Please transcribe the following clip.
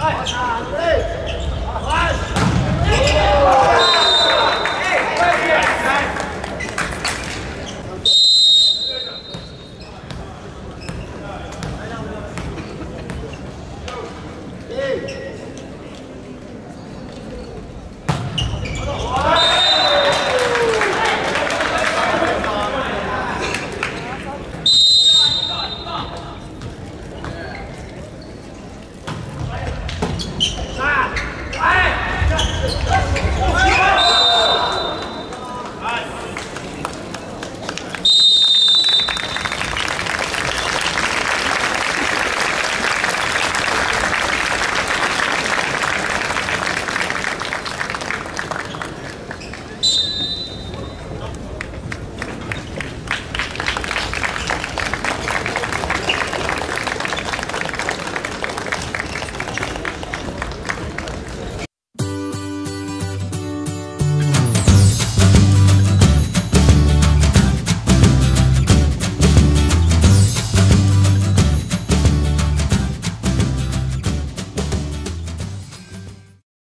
Hey, watch out.